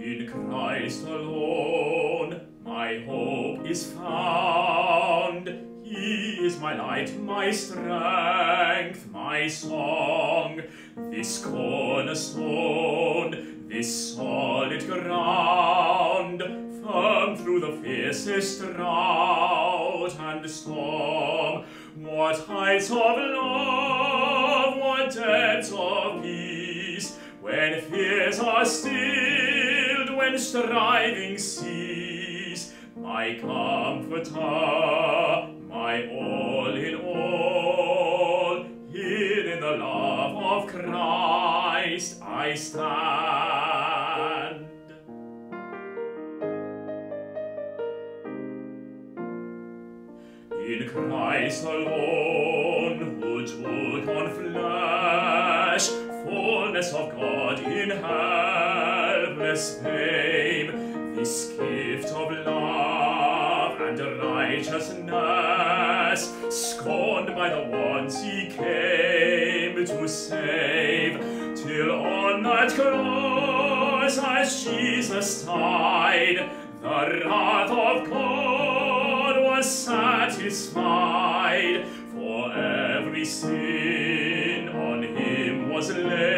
Christ alone my hope is found. He is my light, my strength, my song, this cornerstone, this solid ground, firm through the fiercest drought and storm. What heights of love, what depths of peace, when fears are stilled, when striving cease, my comforter, my all in all, here in the love of Christ I stand. In Christ alone, who took on flesh, fullness of God in helpless babe, this gift of love and righteousness, scorned by the ones he came to save, till on that cross as Jesus died, the wrath of God was satisfied, for every sin on him was laid.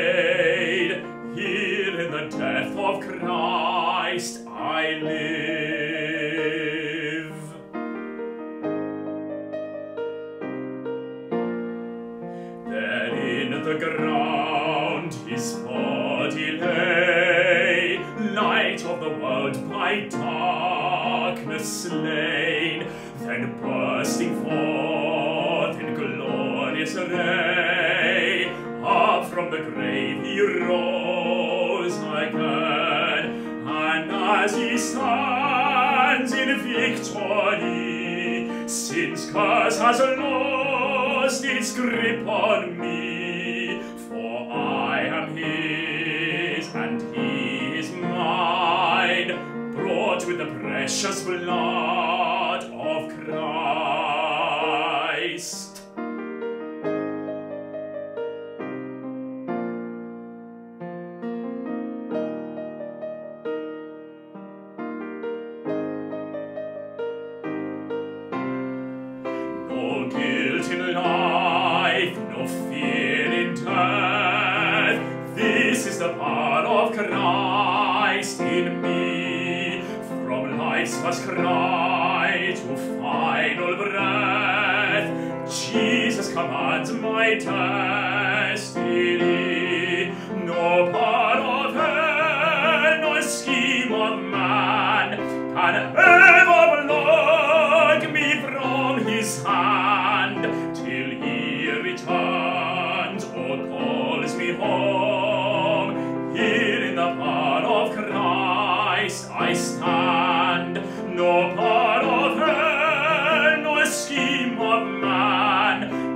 The ground his body lay, light of the world by darkness slain, then bursting forth in glorious array, up from the grave he rose again, and as he stands in victory, sin's curse has lost its grip on me, for I am his and he is mine, brought with the precious blood in me. From life's first cry to final breath, Jesus commands my destiny. No power of hell, no scheme of man can ever pluck me from his hand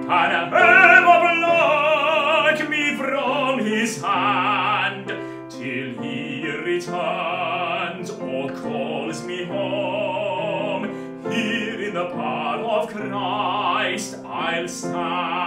man can ever pluck me from his hand till he returns or calls me home. Here in the power of Christ I'll stand.